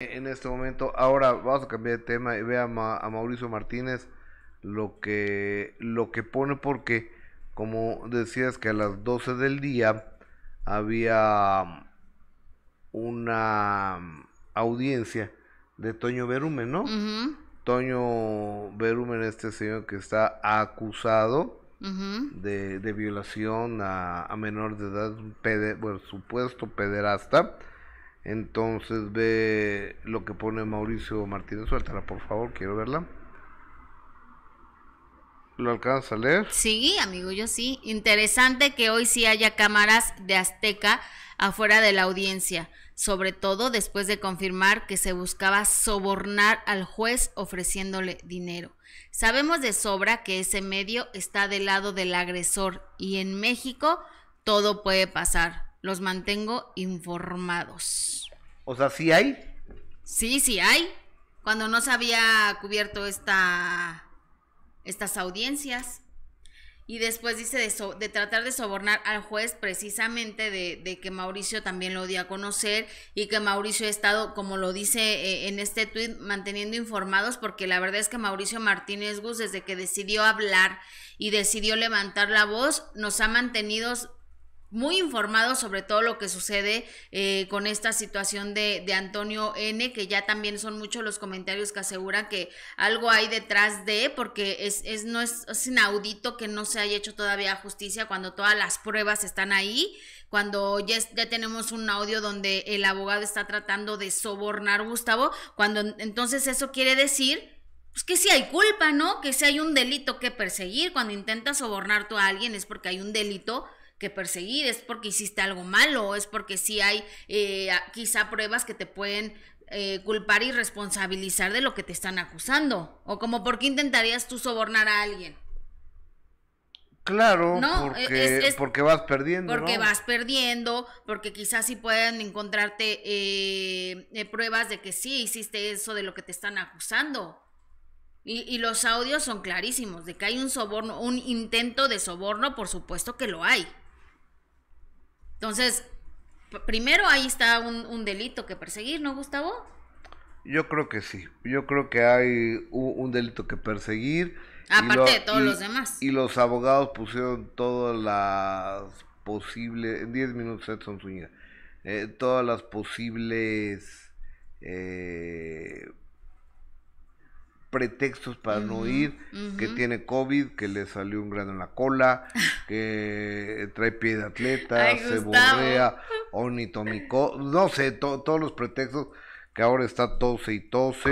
en este momento. Ahora vamos a cambiar de tema y ve a, Mauricio Martínez lo que, lo que pone porque, como decías que a las 12 del día había una audiencia de Toño Berumen, ¿no? Toño Berumen, este señor que está acusado de, de, violación a, a menor de edad, pede, bueno, supuesto pederasta. Entonces ve lo que pone Mauricio Martínez, suéltala por favor, quiero verla. ¿Lo alcanza a leer? Sí, amigo, yo sí. Interesante que hoy sí haya cámaras de Azteca afuera de la audiencia, sobre todo después de confirmar que se buscaba sobornar al juez ofreciéndole dinero. Sabemos de sobra que ese medio está del lado del agresor y en México todo puede pasar. Los mantengo informados. O sea, ¿sí hay? Sí, sí hay. Cuando no se había cubierto esta, estas audiencias. Y después dice de, de, tratar de sobornar al juez precisamente de, de, que Mauricio también lo dio a conocer y que Mauricio ha estado, como lo dice eh, en este tuit, manteniendo informados porque la verdad es que Mauricio Martínez Gus desde que decidió hablar y decidió levantar la voz, nos ha mantenido muy informados sobre todo lo que sucede eh, con esta situación de, de, Antonio N, que ya también son muchos los comentarios que aseguran que algo hay detrás de, porque es, es, no es, es inaudito que no se haya hecho todavía justicia cuando todas las pruebas están ahí, cuando ya, ya tenemos un audio donde el abogado está tratando de sobornar a Gustavo, cuando entonces eso quiere decir pues que si hay culpa, ¿no? Que si hay un delito que perseguir, cuando intentas sobornar a alguien es porque hay un delito que perseguir, es porque hiciste algo malo, es porque sí hay eh, quizá pruebas que te pueden eh, culpar y responsabilizar de lo que te están acusando. O como por qué intentarías tú sobornar a alguien. Claro, porque, porque vas perdiendo. Porque vas perdiendo, porque quizás sí pueden encontrarte eh, pruebas de que sí hiciste eso de lo que te están acusando. Y, y, los audios son clarísimos, de que hay un soborno, un intento de soborno, por supuesto que lo hay. Entonces, primero ahí está un, delito que perseguir, ¿no, Gustavo? Yo creo que sí. Yo creo que hay un, delito que perseguir. Aparte de todos los demás. Y los abogados pusieron todas las posibles. En 10 minutos, Edson Zúñiga. Eh, todas las posibles. Eh, pretextos para no ir, que tiene COVID, que le salió un grano en la cola, que trae pie de atleta, se borrea, onitomicó, no sé, todos los pretextos que ahora está tose y tose.